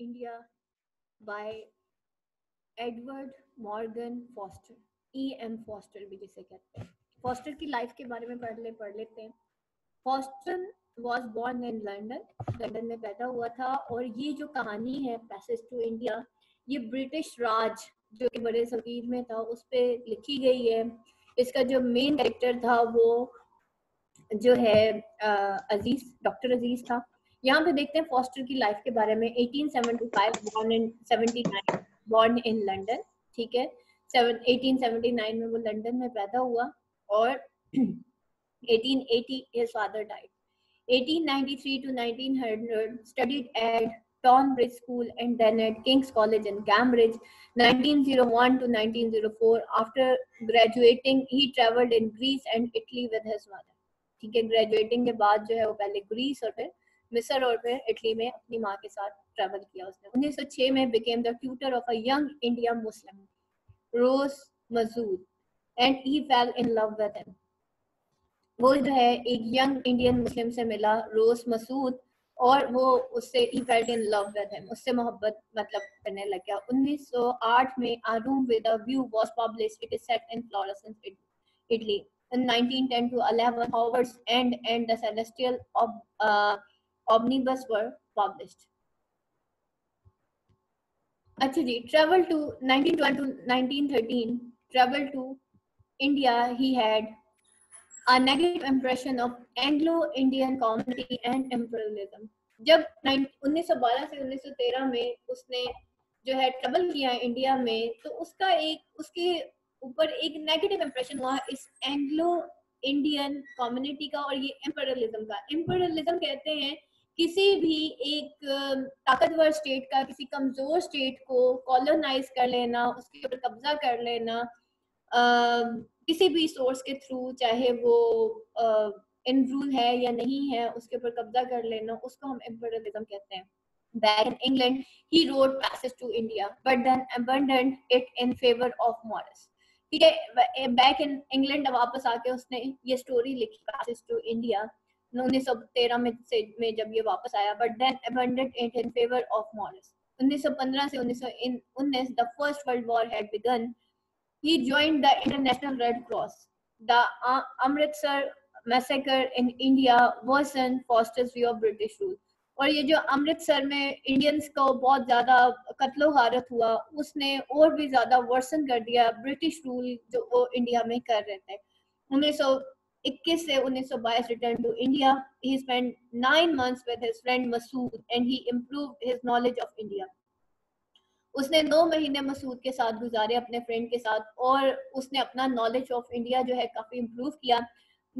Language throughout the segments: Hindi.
India by Edward Morgan Forster E M Forster भी जिसे कहते हैं। फॉस्टर की लाइफ के बारे में पढ़ ले पढ़ लेते हैं। Forster was born in London London में पैदा हुआ था और ये जो कहानी है पैसेज टू इंडिया ये ब्रिटिश राज जो कि बड़े सगीर में था, उस पर लिखी गई है। इसका जो मेन कैरेक्टर था वो जो है अज़ीज़ डॉक्टर अज़ीज़ था। यहाँ पे देखते हैं फॉस्टर की लाइफ के बारे में। 1875 born in 79 born in London ठीक है? 1879 में वो लंदन में पैदा हुआ और 1880 his father died 1893 to 1900 studied at Tonbridge school and then at King's college in Cambridge 1901 to 1904 after graduating he travelled in Greece and Italy with his mother ठीक है? ग्रेजुएटिंग के बाद जो है वो पहले ग्रीस और फिर मिस्र और फिर इटली में अपनी माँ के साथ ट्रेवल किया उसने। 1906 में became the tutor of a young India Muslim Ross Masood and he fell in love with him वो जो है एक यंग इंडियन मुस्लिम से मिला रोज मसूद और वो उससे he felt in love with him उससे मोहब्बत मतलब करने लग गया। 1908 में a room with a view was published it is set in Florence Italy in 1910 to 11 Howard's End and the Celestial Ob uh, Omnibus were published. अच्छा जी travel to 1912 to 1913 travel to India he had a negative impression of Anglo-Indian community and imperialism. जब 1912 से 1913 में उसने जो है ट्रबल किया इंडिया में तो उसका एक उसके ऊपर एक नेगेटिव इंप्रेशन हुआ इस एंग्लो इंडियन कम्युनिटी का और ये इम्पेरियलिज्म का इम्पेरियलिज्म कहते हैं किसी भी एक ताकतवर स्टेट का किसी कमज़ोर स्टेट को कॉलोनाइज कर लेना उसके ऊपर कब्जा कर लेना किसी भी सोर्स के थ्रू चाहे वो इन रूल है या नहीं है उसके ऊपर कब्जा कर लेना उसको हम इम्पेरियलिज्म कहते हैं back in England, he wrote Passage to India, but then abandoned it in favor of Morris. ठीक है बैक इन इंग्लैंड वापस आके उसने ये स्टोरी लिखी पैसेज टू इंडिया उन्नीस सौ तेरह में से में जब ये वापस आया but then abandoned it in favour of Maurice 1915 से 1919 the first world war had begun joined the International Red Cross. The uh, Amritsar massacre in India worsened Foster's view of British rule. और ये जो अमृतसर में इंडियंस को बहुत ज़्यादा कत्लो हारत हुआ उसने और भी ज़्यादा वर्सन कर दिया ब्रिटिश रूल जो वो इंडिया में कर रहे थे 1921 से 1922 return to India he spend nine months with his friend Masood and he improved his knowledge of India उसने नौ महीने मसूद के साथ गुजारे अपने फ्रेंड के साथ और उसने अपना नॉलेज ऑफ़ इंडिया जो है काफ़ी इम्प्रूव किया।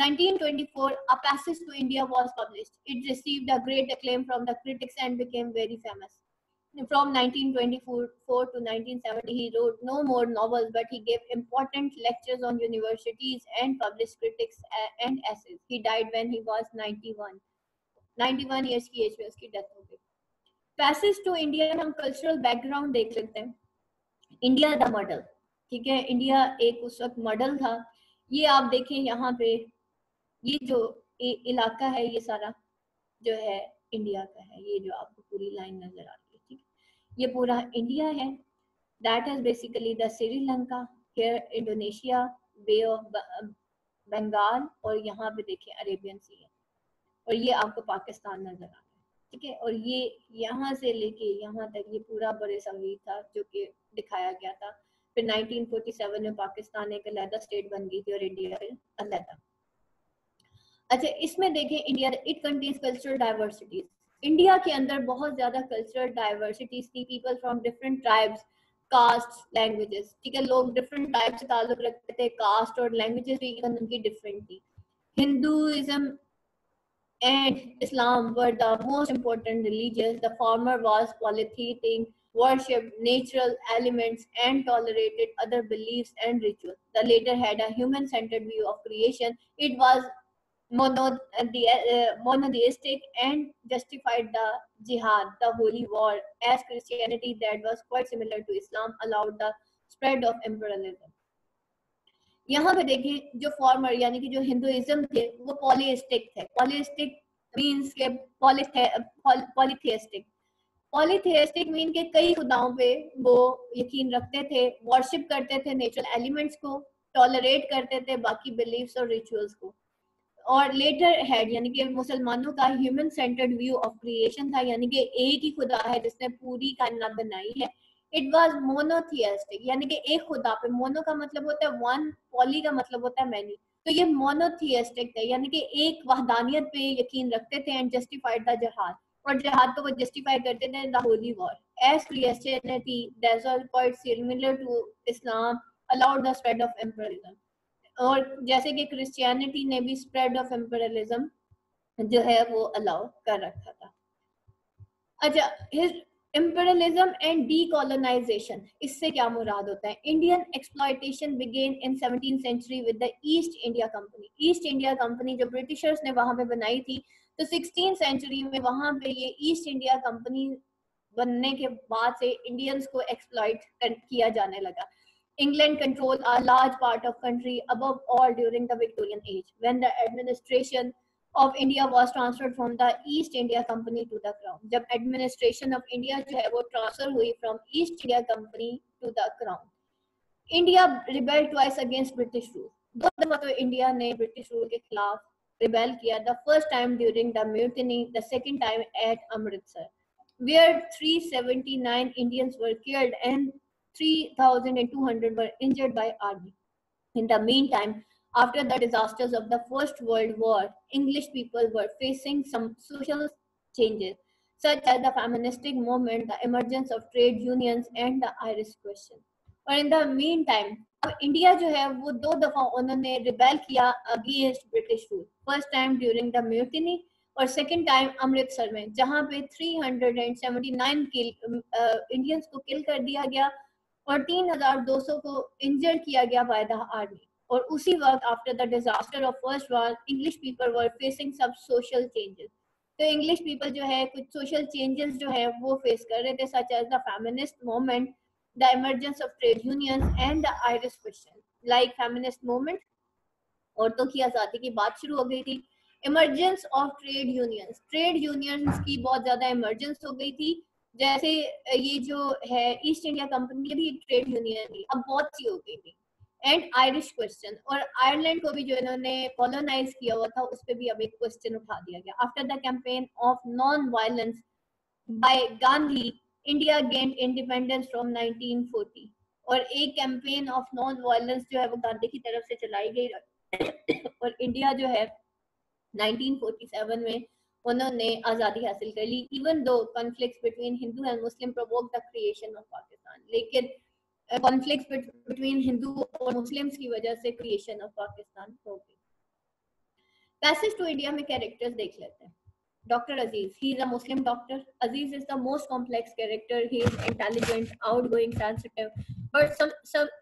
1924 a passage to india was published. It received a great acclaim from the critics and became very famous. from 1924 to 1970 he wrote no more novels but he gave important lectures on universities and published critics and essays he died when he was 91 91 years की एज में उसकी डेथ हो गई पैसेज टू इंडिया में हम कल्चरल बैकग्राउंड देख लेते हैं इंडिया द मॉडल ठीक है इंडिया एक उस वक्त मॉडल था ये आप देखें यहाँ पे ये जो इलाका है ये सारा जो है इंडिया का है ये जो आपको पूरी लाइन नजर आ रही है ठीक ये पूरा इंडिया है। That is basically the Sri Lanka here Indonesia bay of Bengal और यहाँ पे देखिए अरेबियन सी है। और ये आपको पाकिस्तान नज़र आ रहा है, ठीक है? और ये यहाँ से लेके यहाँ तक ये पूरा बड़े संगीत था जो कि दिखाया गया था। फिर 1947 में पाकिस्तान एक अलहदा स्टेट बन गई थी और इंडिया अलहदा। अच्छा इसमें देखें India it contains cultural diversities India के अंदर बहुत ज्यादा कल्चरल डाइवर्सिटीज थी people from different tribes caste languages ठीक है लोग डिफरेंट टाइप से ताल्लुक रखते थे कास्ट और लैंग्वेजेस भी उनकी डिफरेंट थी Hinduism and Islam were the most important religions. The former was polytheistic, worshipped natural elements, and tolerated other beliefs and rituals. The latter had a human centered view of creation. It was uh, monotheistic and justified the jihad, the holy war, as Christianity that was quite similar to Islam allowed the spread of imperialism. यहाँ पे देखिए जो फॉर्मर यानी कि जो हिंदुइज्म थे वो पॉलिस्टिक थे पॉलिस्टिक मीन्स के पॉलिथेस्टिक पॉलीथियस्टिक मीन के कई खुदाओं पे वो यकीन रखते थे वर्शिप करते थे नेचुरल एलिमेंट्स को टॉलरेट करते थे बाकी बिलीव्स और रिचुअल्स को और लेटर हेड यानी कि मुसलमानों का human centred view of creation था, यानी कि एक ही खुदा है जिसने पूरी कायनात बनाई है। इट वाज मोनोथियस्टिक यानी कि एक खुदा पे। मोनो का मतलब होता है वन पॉली का मतलब होता है मैनी तो ये मोनोथियस्टिक थे, यानी कि एक वहदानियत पे यकीन रखते थे एंड जस्टिफाइड द जहाद। और जहाद को वो जस्टिफाई करते थे the holy war as Christianity similar to Islam allowed the spread of imperialism और जैसे कि क्रिश्चियनिटी ने भी स्प्रेड ऑफ़ एम्परलिज्म जो है वो अलाउ कर रखा था। अच्छा imperialism and decolonization, इससे क्या मुराद होता है? Indian exploitation began in seventeen century with the East India company East India company जो ब्रिटिशर्स ने वहाँ पे बनाई थी तो सिक्सटीन सेंचुरी में वहाँ पे ये ईस्ट इंडिया कंपनी बनने के बाद से इंडियंस को एक्सप्लॉइट किया जाने लगा। England controlled a large part of country above all during the Victorian age when the administration of India was transferred from the East India Company to the Crown. जब administration of India जो है वो transfer हुई from East India Company to the Crown. India rebelled twice against British rule. दो दफा तो इंडिया ने ब्रिटिश रूल के खिलाफ रिबेल किया the first time during the mutiny the second time at Amritsar where 379 Indians were killed and 3,200 were injured by army. In the meantime, after the disasters of the First World War, English people were facing some social changes, such as the feministic movement, the emergence of trade unions, and the Irish question. और इन द मीन टाइम अब इंडिया जो है वो दो दफा उन्होंने रिबेल किया against British rule first time during the mutiny और सेकंड टाइम अमृतसर में जहां पे 379 किल इंडियंस को किल कर दिया गया और 3200 को इंजर किया गया बाय द आर्मी और उसी वक्त after the disaster of first war English people were facing सब सोशल चेंजेस तो इंग्लिश पीपल जो है, कुछ सोशल चेंजेस जो है, वो फेस कर रहे थे such as the feminist movement the emergence of trade unions and the Irish question like feminist movement औरतों की आज़ादी की बात शुरू हो गई थी. Emergence of trade unions trade unions की बहुत ज़्यादा इमरजेंस हो गई थी. जैसे ये जो है ईस्ट इंडिया कंपनी भी ट्रेड यूनियन थी। अब बहुत सी हो गई थी। एंड आयरिश क्वेश्चन और आयरलैंड को भी जो इन्होंने कॉलोनाइज किया हुआ था, उस पर भी अब एक क्वेश्चन उठा दिया गया। After the campaign of non violence by Gandhi India gain independence from 1940 और एक कैंपेन ऑफ़ नॉन वायलेंस जो है, वो गांधी की तरफ़ से चलाई गई। और इंडिया जो है 1947 में उन्होंने आज़ादी हासिल कर ली even though conflict between Hindu and Muslim provoke the creation of Pakistan लेकिन कॉन्फ्लिक्ट बिटवीन हिंदू और मुस्लिम्स की वजह से क्रिएशन ऑफ़ पाकिस्तान हो गई। पैसेज टू इंडिया में कैरेक्टर्स देख लेते हैं। Doctor Aziz he is a Muslim doctor Aziz is the most complex character he is intelligent outgoing sensitive but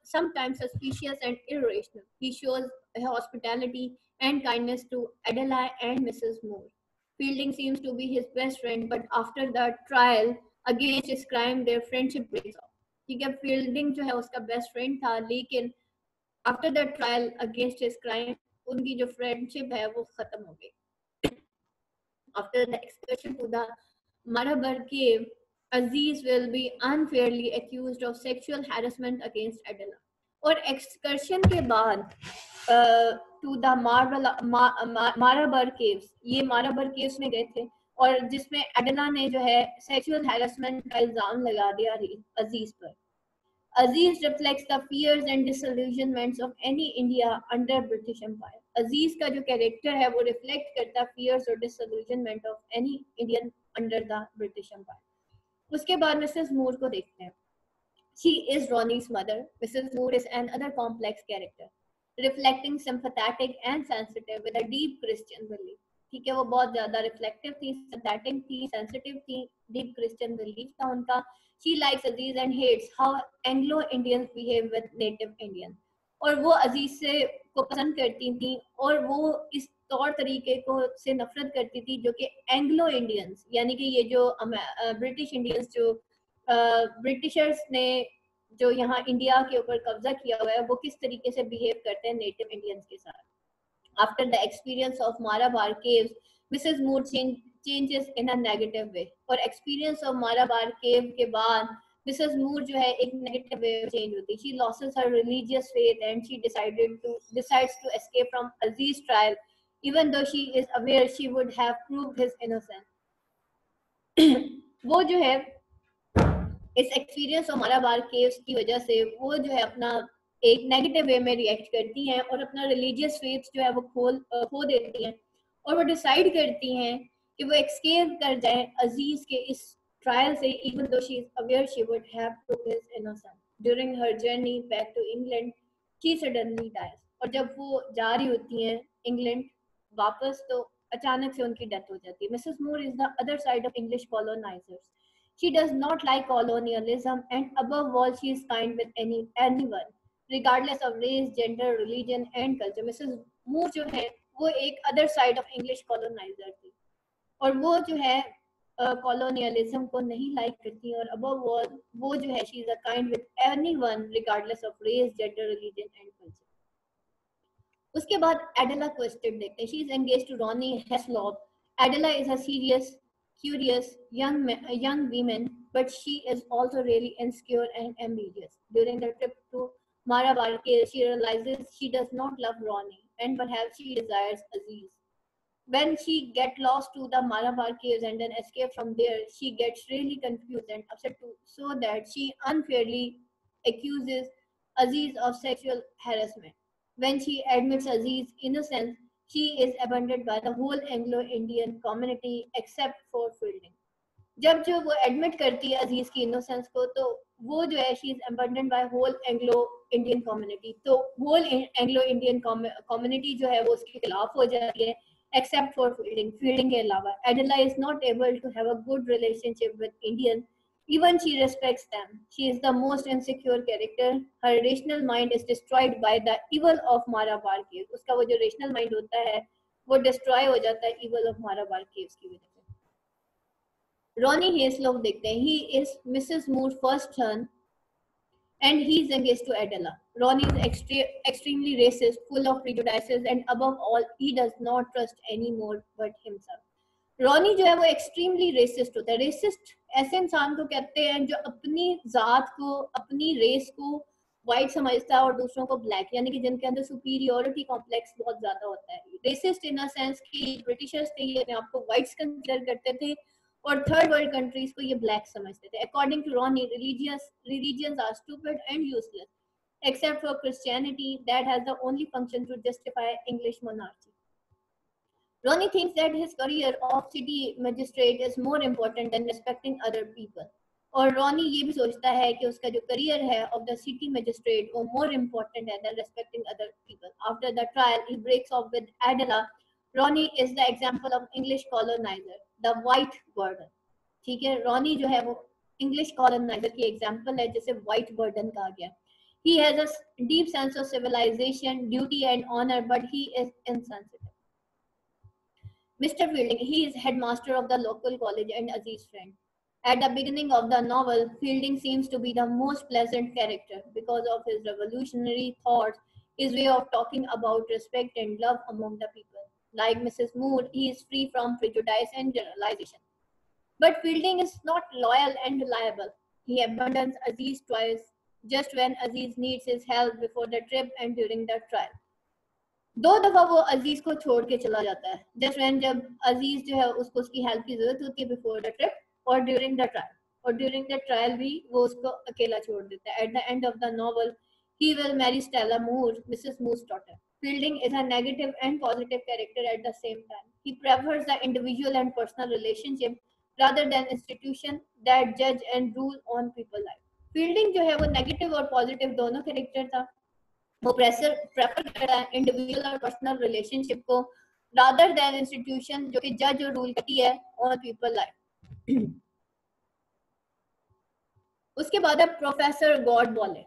sometimes suspicious and irrational he shows hospitality and kindness to Adela and Mrs Moore Fielding seems to be his best friend, but after the trial against his crime, their friendship breaks off. ठीक है फील्डिंग जो है उसका बेस्ट फ्रेंड था लेकिन after the trial against his crime उनकी जो फ्रेंडशिप है वो खत्म हो गई after the excursion to the Marabar cave, Aziz will be unfairly accused of sexual harassment against Adela. और एक्सकर्शन के बाद टू द माराबर केव्स ये माराबर केव्स में गए थे और जिसमें एडना ने जो है सेक्सुअल हैरेसमेंट का इल्ज़ाम लगा दिया अज़ीज़ पर। Aziz reflects the fears and disillusionments of any India under British empire Aziz का जो कैरेक्टर है वो रिफ्लेक्ट करता फियर्स और disillusionment of any Indian under the British empire उसके बाद मिसेस मूर को देखते हैं। She is Ronnie's mother. Mrs. Moore is another complex character, reflecting sympathetic and sensitive with a deep Christian belief. ठीक है, वो बहुत ज़्यादा रिफ्लेक्टिव थी सिंथेटिक थी सेंसिटिव थी डीप क्रिश्चियन बिलीफ था उनका she likes Aziz and hates how Anglo Indians behave with native Indian और वो अज़ीज़ से को पसंद करती थी और वो इस तौर तरीके को से नफरत करती थी जो कि एंग्लो इंडियंस यानी कि ये जो ब्रिटिश इंडियंस जो ब्रिटिशर्स ने जो यहाँ इंडिया के ऊपर कब्जा किया हुआ है वो किस तरीके से बिहेव करते हैं नेटिव इंडियंस के साथ the experience of Marabar caves, Mrs. Moore changed, changes in a negative way और experience of Malabar cave के बाद Mrs. Moore जो है एक negative way change होती she loses her religious faith and she decided to decides to escape from Aziz trial even though she is aware she would have proved his innocence वो जो है इस एक्सपीरियंस और मालाबार की वजह से वो जो है अपना एक नेगेटिव वे में रिएक्ट करती हैं और अपना रिलीजियस फेथ जो है वो खोल खो देती हैं। और वो डिसाइड करती हैं कि वो एक्सकेप कर जाए अज़ीज़ के इस ट्रायल से even though she is aware she would have to his innocent during her journey back to England she suddenly dies और जब वो जा रही होती हैं इंग्लैंड वापस तो अचानक से उनकी डेथ हो जाती है। Mrs Moore is the other side of English colonisers She does not like colonialism and above all she is kind with any anyone regardless of race, gender, religion and culture. Mrs. Moore जो है वो एक other side of English coloniser थी और वो जो है कॉलोनियलिज्म uh, को नहीं लाइक करती और अबव ऑल वो जो है she is a kind with anyone regardless of race gender religion and culture उसके बाद एडेला क्वेस्टेड देखते हैं she is engage to Ronny Heaslop Adela is a serious curious young, uh, young woman, but she is also really insecure and ambitious. During the trip to Marabar she realizes she does not love Ronnie and perhaps she desires Aziz. When she get lost to the Marabar caves and then escape from there, she gets really confused and upset too, so that she unfairly accuses Aziz of sexual harassment. When she admits Aziz's innocence, she is abandoned by the whole Anglo-Indian community except for Fielding. जब जो वो एडमिट करती है अज़ीज़ की इनोसेंस को तो वो जो है she is abandon by whole Anglo Indian community तो होल एंग्लो इंडियन कम्युनिटी जो है वो उसके खिलाफ हो जाती है except for fielding fielding के अलावा एडला is not able to have a good relationship with Indian even she respects them she is the most insecure character her rational mind is destroyed by the evil of Marabar cave उसका वो जो rational mind होता है वो destroy हो जाता है evil of Marabar caves की वजह से Ronnie Haslov देखते हैं he is Mrs. Moore's first son and he is engaged to Adela. Ronnie is extre extremely racist, full of prejudices, and above all, he does not trust any more but himself. Ronny जो है वो एक्सट्रीमली रेसिस्ट होता है। रेसिस्ट ऐसे इंसान को कहते हैं जो अपनी जात को, अपनी रेस को व्हाइट समझता है और दूसरों को ब्लैक यानी कि जिनके अंदर सुपीरियोरिटी कॉम्प्लेक्स बहुत ज़्यादा होता है। रेसिस्ट इन सेंस कि ब्रिटिशर्स थे, ये अपने आप को व्हाइट्स कंसिडर करते थे और थर्ड वर्ल्ड कंट्रीज़ को ये ब्लैक समझते थे। According to Ronny religious religions are stupid and useless except for Christianity that has the only function to justify English monarchy. Ronnie thinks that his career of city magistrate is more important than respecting other people. और रॉनी ये भी सोचता है कि उसका जो करियर है ऑफ़ द सिटी मजिस्ट्रेट वो मोर इम्पोर्टेंट है than respecting other people after the trial he breaks off with Adela Ronny is the example of English coloniser the white burden ठीक है? रॉनी जो है वो इंग्लिश कॉलोनाइजर की एग्जांपल है, जिसे वाइट बर्डन कहा गया। He has a deep sense of civilization, duty and honor, but he is insensitive. Mr. Fielding, he is headmaster of the local college and Aziz's friend. At the beginning of the novel, Fielding seems to be the most pleasant character because of his revolutionary thoughts, his way of talking about respect and love among the people. Like Mrs. Moore, he is free from prejudice and generalization. But Fielding is not loyal and reliable. He abandons Aziz twice, just when Aziz needs his help before the trip and during the trial. दो दफ़ा वो अज़ीज़ को छोड़ के चला जाता है। जस्ट वैन जब अज़ीज़ जो है उसको उसकी हेल्प की ज़रूरत होती है बिफोर द ट्रिप और ड्यूरिंग द ट्रायल और ड्यूरिंग द ट्रायल भी वो उसको अकेला छोड़ देता है। At the end of the novel he will marry Stella Moore Mrs Moore's daughter Fielding is a negative and positive character at the same time he prefers the individual and personal relationship rather than institution that जज and rule on people life Fielding जो है वो नेगेटिव और पॉजिटिव दोनों कैरेक्टर था। वो प्रेशर प्रेफर करता है इंडिविजुअल और पर्सनल रिलेशनशिप को रादर देन इंस्टीट्यूशन जो कि जज और रूल करती है ऑन पीपल लाइफ उसके बाद है प्रोफेसर गॉड बॉले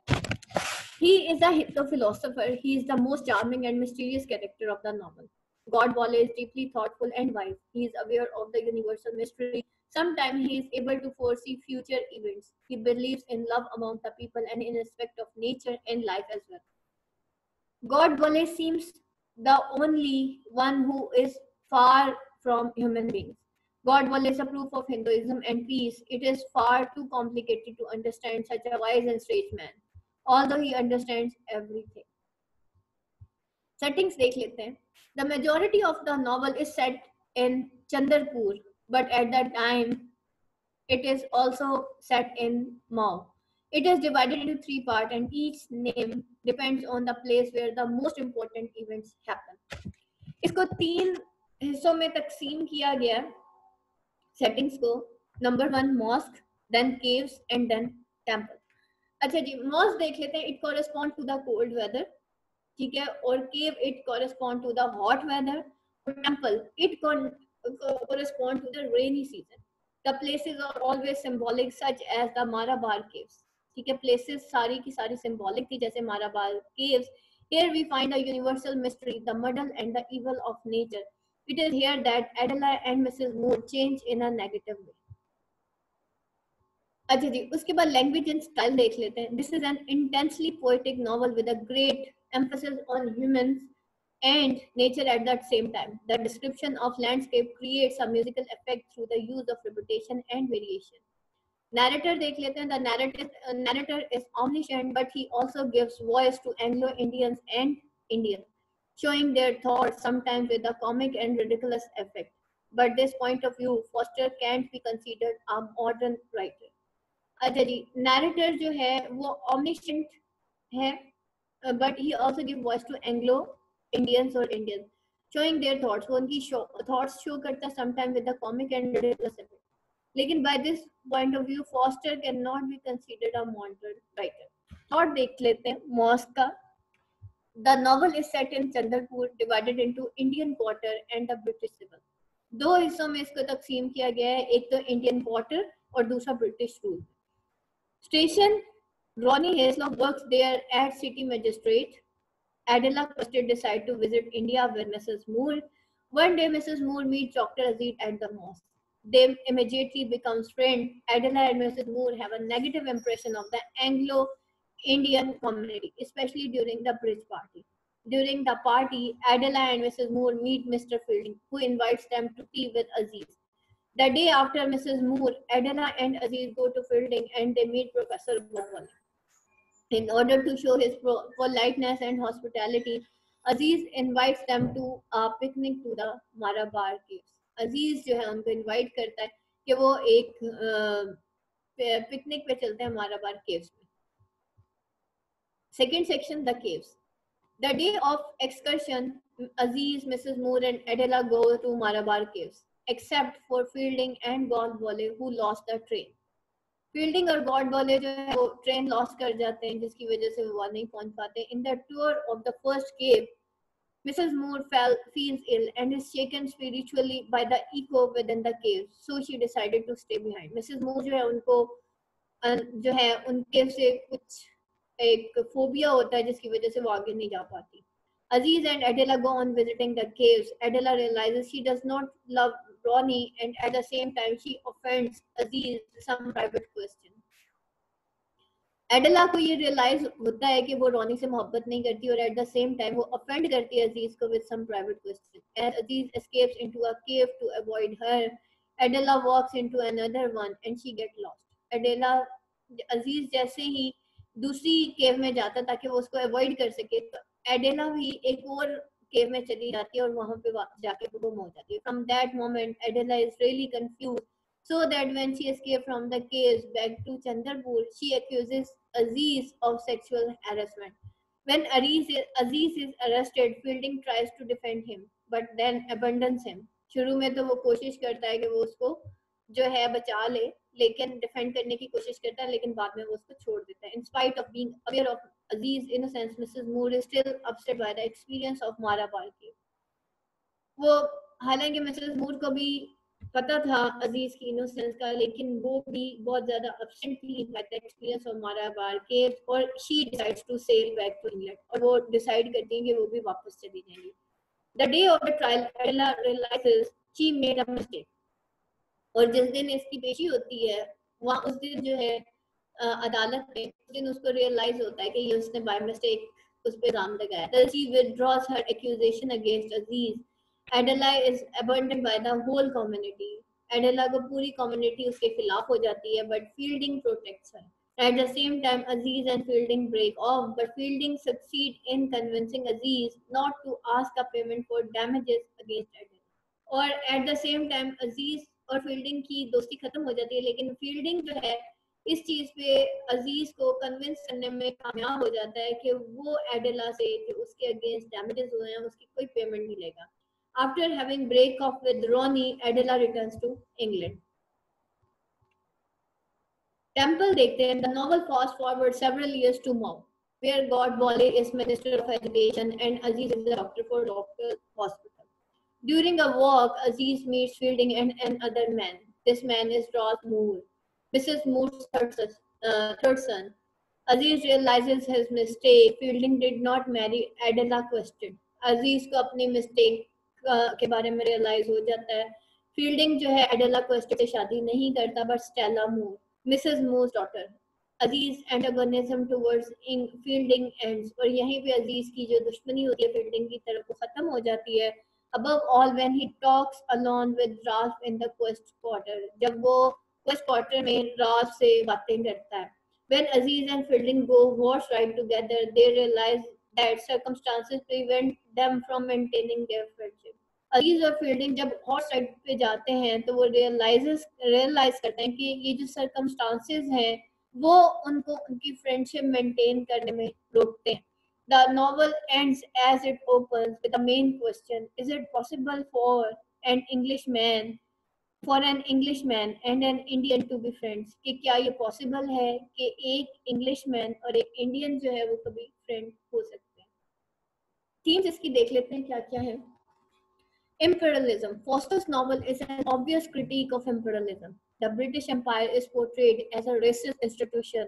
ही। Is a हिप्टो philosopher he is the most charming and mysterious character of the novel Godbole is deeply thoughtful and wise he is aware of the universal mystery Sometimes he is able to foresee future events. He believes in love among the people and in respect of nature and life as well. God Bole seems the only one who is far from human beings. God will is a proof of Hinduism and peace. It is far too complicated to understand such a wise and straight man, although he understands everything. Settings देख लेते हैं. The majority of the novel is set in Chandrapur, but at that time it is also set in Mau. It is divided into three parts, and each name depends on the place where the most important events happen. इसको तीन हिस्सों में तकसीम किया गया सेटिंग्स को number one mosque then caves and then temple अच्छा जी मॉस्क देख लेते हैं it correspond to the cold weather ठीक है और cave it correspond to the hot weather temple it correspond to the rainy season the places are always symbolic such as the marabar caves ठीक है प्लेसेस सारी की सारी सिम्बॉलिक थी, जैसे Marabar caves here we find a universal mystery the muddle and the evil of nature it is here that Adela and Mrs Moore change in a negative way अच्छा जी, उसके बाद लैंग्वेज एंड स्टाइल देख लेते हैं। This is an intensely poetic novel with a great emphasis on human and nature at that same time the description of landscape creates a musical effect through the use of repetition and variation Narrator देख लेते हैं the narrator, uh, narrator is omniscient but he also gives voice to Anglo-Indians and Indians showing their thoughts sometimes with a comic and ridiculous effect. But this point of view, Foster can't be considered a modern writer. अच्छा जी narrator जो है वो omniscient है but he also give voice to Anglo Indians or Indians showing their thoughts वो उनकी thoughts show करता है sometimes with a comic and ridiculous effect point of view Forster can not be considered a modern writer और देख लेते हैं मॉस का। The novel is set in Chandrapur divided into Indian quarter and the British civil दो हिस्सों में इसको तकसीम किया गया है, एक तो इंडियन क्वार्टर और दूसरा British rule station Ronny Heaslop works there at city magistrate Adela Quested decide to visit India where Mrs Moore one day Mrs Moore meet doctor Aziz at the mosque They immediately becomes friends. Adela and Mrs. Moore have a negative impression of the Anglo Indian community, especially during the bridge party. During the party, Adela and Mrs. Moore meet Mr. Fielding, who invites them to tea with Aziz. The day after Mrs. Moore, Adela and Aziz go to Fielding and they meet Professor Botwell. In order to show his politeness and hospitality, Aziz invites them to a picnic to the Marabar caves. Aziz जो है उनको इनवाइट करता है कि वो एक पिकनिक पे चलते हैं हमारा बार केव्स में। Second section the caves the day of excursion Aziz Mrs Moore and Adela go to Marabar caves except for Fielding and Godbole who lost the train Fielding और गॉड बोले जो है वो ट्रेन लॉस कर जाते हैं, जिसकी वजह से वो वहाँ नहीं पहुँच पाते। In the tour of the first cave Mrs. Moore fell, feels ill and is shaken spiritually by the echo within the cave. So she decided to stay behind. Mrs. Moore जो है उनको जो है उन केव से कुछ एक फोबिया होता है जिसकी वजह से वो आगे नहीं जा पाती Aziz and Adela go on visiting the caves. Adela realizes she does not love Ronnie and at the same time she offends Aziz some private question. एडला को ये रियलाइज़ होता है कि वो रोनी से मोहब्बत नहीं करती और एट द सेम टाइम वो ऑफेंड करती है अज़ीज़ को with some private question Aziz escapes into a cave to avoid her Adela walks into another one and she get lost Adela Aziz जैसे ही दूसरी केव में जाता ताकि वो उसको अवॉइड कर सके तो एडेना भी एक और केव में चली जाती है और वहाँ पे जाके गुम हो जाती है। From that moment Adela is really confuse so that when she escaped from the caves back to Chandrapur, she accuses Aziz of sexual harassment. When Aziz Aziz is arrested, Fielding tries to defend him, but then abandons him. शुरू में तो वो कोशिश करता है कि वो उसको जो है बचा ले लेकिन डिफेंड करने की कोशिश करता है लेकिन बाद में वो उसको छोड़ देता है in spite of being aware of Aziz in sense Mrs Moore is still upset by the experience of मारा की वो हालाँकि मिसेस मूर को भी पता था अज़ीज़ की इनोसेंस का, लेकिन वो भी बहुत ज़्यादा अपसेट थी द एक्सपीरियंस ऑफ़ मारा बार के और she decides to sail back to England और वो डिसाइड करती हैं कि वो भी वापस चली जाएँगी। The day of the trial Adela realises she made a mistake और जिस दिन इसकी पेशी होती है, वहाँ उस दिन जो है अदालत में उस दिन उसको रियलाइज़ होता है कि ये उसने बाय मिस्टेक उस पे इल्ज़ाम लगाया। तो she withdraws her accusation against Adela is abandon by the whole community Adela को पूरी कम्युनिटी उसके खिलाफ हो जाती है but Fielding protects her at the same time Aziz and Fielding break off but Fielding succeed in convincing Aziz not to ask a payment for damages against Adela और at the same time Aziz और फील्डिंग की दोस्ती खत्म हो जाती है, लेकिन फील्डिंग जो है, इस चीज़ पे अज़ीज़ को कन्विंस करने में कामयाब हो जाता है कि वो एडेला से, जो उसके अगेंस्ट डैमेजेस हुए हैं, उसकी कोई पेमेंट नहीं लेगा। After having break off with Ronny Adela returns to England temple देखते हैं the novel fast forward several years to Mau where God Bole is Minister of Education and Aziz is the doctor for Doctor Hospital. During a walk, Aziz meets Fielding and another man. This man is Ross Moore. Mrs. Moore's third, uh, third son. Aziz realizes his mistake. Fielding did not marry Adela question. Aziz को अपनी mistake uh, के बारे में रियलाइज़ हो जाता है। फील्डिंग जो है एडेला क्वेस्ट से शादी नहीं करता but Stella Moore Mrs Moore's daughter Aziz antagonism towards in Fielding ends और यहीं पे अज़ीज़ की जो दुश्मनी होती है फील्डिंग की तरफ़ वो खत्म हो जाती है। Above all when he talks alone with Ralph in the guest quarter जब वो क्वेस्ट क्वार्टर में राल्फ से बातें करता है। When Aziz and Fielding go horse ride together they realise that circumstances prevent them from maintaining their friendship Aziz और फील्डिंग जब हॉर्स राइड पे जाते हैं तो वो रियलाइजेस रियलाइज़ करते हैं कि ये जो सर्कमस्टांसेस हैं वो उनको उनकी फ्रेंडशिप मेंटेन करने में रोकते हैं The novel ends as it opens with the main question Is it possible for an Englishman for an Englishman and an Indian to be friends कि क्या ये पॉसिबल है कि एक इंग्लिश मैन और एक इंडियन जो है वो कभी फ्रेंड हो सकते हैं थीम्स इसकी देख लेते हैं क्या क्या है Imperialism. Foster's novel is an obvious critique of imperialism. The British Empire is portrayed as a racist institution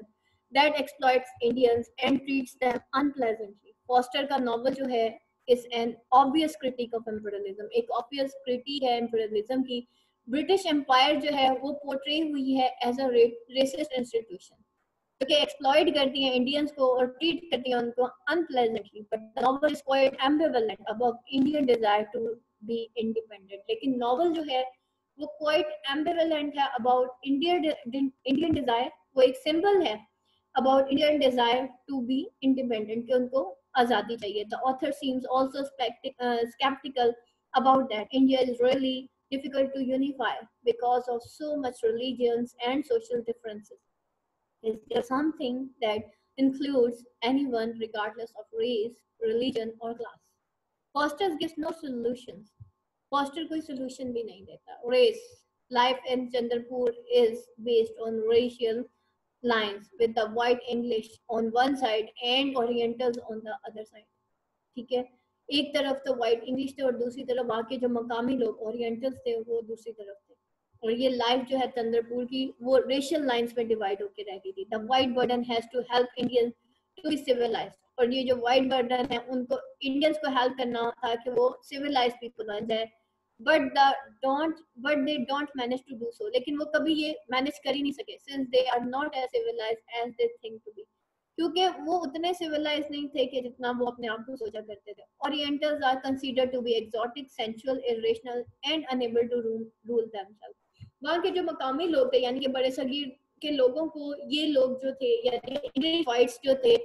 that exploits Indians and treats them unpleasantly. Foster का novel जो है is an obvious critique of imperialism. एक obvious critique है imperialism की ब्रिटिश एम्पायर जो है, वो पोर्ट्रे हुई है एज अ रेसिस्ट इंस्टीट्यूशन जो कि एक्सप्लॉइड करती हैं इंडियंस को और ट्रीट करती हैं उनको unpleasantly but novel is quite ambivalent about Indian desire to be independent लेकिन नॉवल जो है, वो क्वाइट एम्बिवेलेंट है अबाउट इंडियन इंडियन डिज़ायर वो एक सिंबल है about Indian desire to be independent कि उनको आज़ादी चाहिए. The author seems also sceptical about that India is really difficult to unify because of so much religions and social differences. Is there something that includes anyone regardless of race, religion or class? Foster gives no solutions. Foster कोई solution भी नहीं देता. Race, life in Chandrapur is based on racial lines with the white English on one side and Orientals on the other side. ठीक है एक तरफ़ तो वाइट इंग्लिश थे और दूसरी तरफ़ वहाँ के जो मकामी लोग ओरिएंटल्स थे, वो दूसरी तरफ़ थे। और ये लाइफ जो है चंद्रपुर की, वो रेशियल लाइंस में डिवाइड होकर रह गई थी। The white burden has to help Indians to be civilise और ये जो वाइट बर्डन है, उनको इंडियंस को हेल्प करना था कि वो सिविलाइज पीपल बन जाए। But the don't but they don't manage to do so लेकिन वो कभी ये मैनेज कर ही नहीं सके। Since they are not as civilise as they think to be क्योंकि वो उतने सिविलाइज नहीं थे कि जितना वो अपने आप को सोचा करते थे। Orientals are considered to be exotic sensual irrational and unable to rule themself वहाँ के जो मकामी लोग थे यानी कि बड़े सगीर के लोगों को ये लोग जो थे यानी वाइट्स जो थे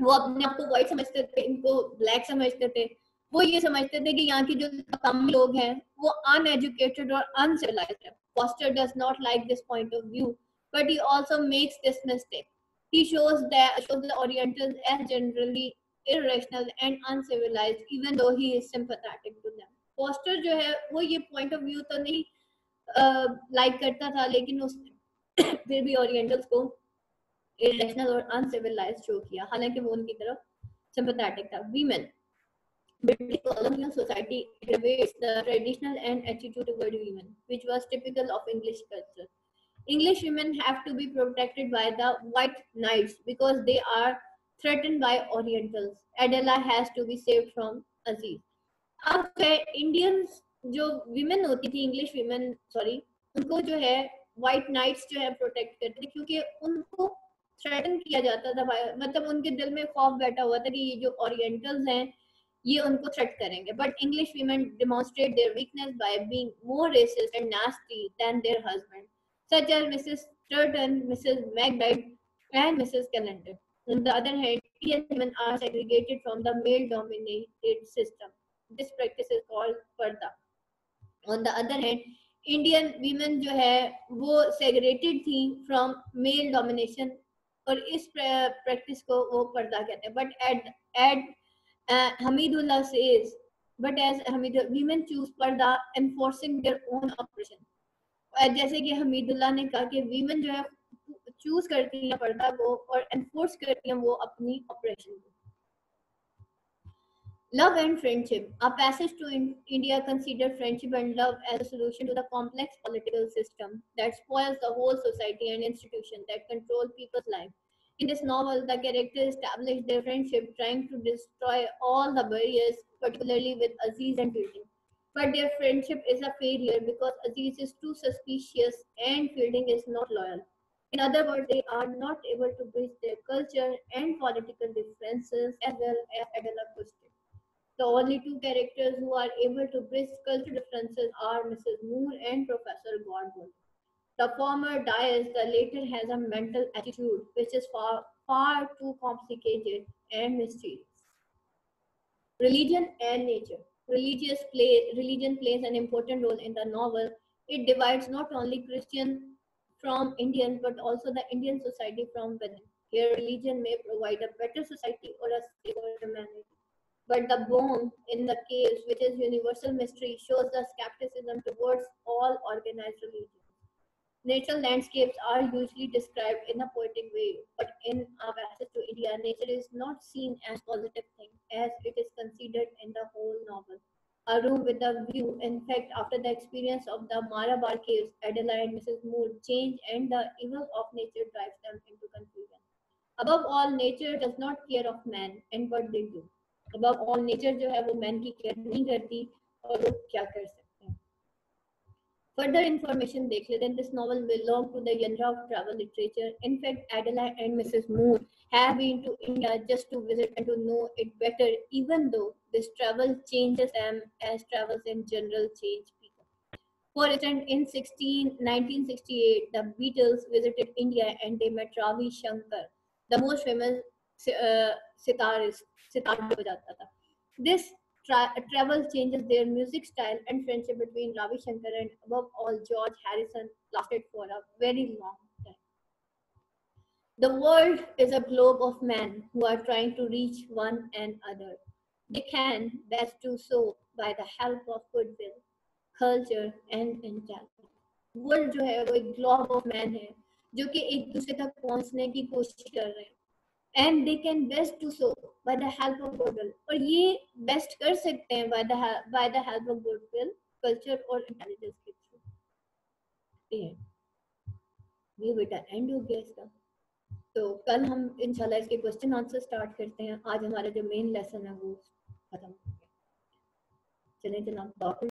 वो अपने आप को वाइट समझते थे इनको ब्लैक समझते थे। वो ये समझते थे कि यहाँ के जो मकामी लोग हैं वो अनएजुकेटेड और अनसिविलाइज्ड है। Foster does not like this point of view, but he also makes this mistake. He shows that shows the Orientals as generally irrational and uncivilized, even though he is sympathetic to them. Foster जो है वो ये point of view तो नहीं लाइक uh, करता था लेकिन उसने फिर भी ओरिएंटल्स को irrational और uncivilized शो किया हालाँकि वो उनकी तरफ़ sympathetic था women British colonial society elevates the traditional and attitude toward women, which was typical of English culture. English women have to be protected by the white knights because they are threatened by Orientals. Adela has to be saved from Aziz. अब इंडियंस जो विमेन होती थी इंग्लिश विमेन सॉरी उनको जो है वाइट नाइट्स जो है प्रोटेक्ट करते थे क्योंकि उनको थ्रेटन किया जाता था मतलब उनके दिल में खौफ बैठा हुआ था कि ये जो ओरिएंटल्स हैं, ये उनको थ्रेट करेंगे but English women demonstrate their weakness by being more racist and nasty than their husband such as Mrs. Turton, Mrs. McBride, and Mrs. Calendar. On the other hand, Indian women are segregated from the male-dominated system. This practice is called parda. On the other hand, Indian women जो है वो segregated थी from male domination और इस practice को वो पर्दा कहते हैं. But at at uh, Hamidullah says, but as Hamidullah, women choose parda enforcing their own oppression. जैसे कि हमीदुल्ला ने कहा कि वीमेन जो है चूज़ करती है पर्दा को और एनफोर्स करती है वो अपनी ऑपरेशन को friendship. A passage to in India considered friendship and love as a solution to the complex political system that spoils the whole society and institution that control people's life. In this novel, the characters establish their friendship, trying to destroy all the barriers, particularly with Aziz and Fielding. But their friendship is a failure because Aziz is too suspicious and Fielding is not loyal. In other words, they are not able to bridge their culture and political differences as well as pushed. The only two characters who are able to bridge cultural differences are Mrs. Moore and Professor Godwin. The former dies, the latter has a mental attitude which is far, far too complicated and mysterious. Religion and nature. Religious play, religion plays an important role in the novel. It divides not only Christian from Indian, but also the Indian society from within. Here, religion may provide a better society or a safer humanity. But the bone in the caves, which is universal mystery, shows the skepticism towards all organized religions. Natural landscapes are usually described in a poetic way, but in our passage to India, nature is not seen as positive thing as it is considered in the whole novel. A room with a view. In fact, after the experience of the Marabar caves, Adela and Mrs. Moore change and the evil of nature drives them into confusion. Above all, nature does not care of man and what they do. Above all, nature जो है वो man की care नहीं करती और वो क्या कर सकते हैं Further information देख लेते हैं. This novel belongs to the genre of travel literature. In fact, Adela and Mrs. Moore have been to India just to visit and to know it better, even though this travel changes them as travels in general change people. For instance, in 16, 1968, the Beatles visited India and they met Ravi Shankar, the most famous uh, sitarist, sitar bajata tha. This tra- travel changes their music style and friendship between Ravi Shankar and above all George Harrison lasted for a very long time. The world is a globe of men who are trying to reach one another. They can best do so by the help of goodwill, culture and intelligence. World जो है वो एक ग्लोब ऑफ मैन है जो कि एक दूसरे तक पहुंचने की कोशिश कर रहे हैं and they can best do so by the help of goodwill और ये बेस्ट कर सकते हैं by the by the help of goodwill culture और इंटेलिजेंस के थ्रू ये बेटा एंड हो गया इसका। तो कल हम इंशाल्लाह इसके क्वेश्चन आंसर स्टार्ट करते हैं। आज हमारा जो मेन लेसन है वो खत्म हो गया। चलें जनाब डॉक्टर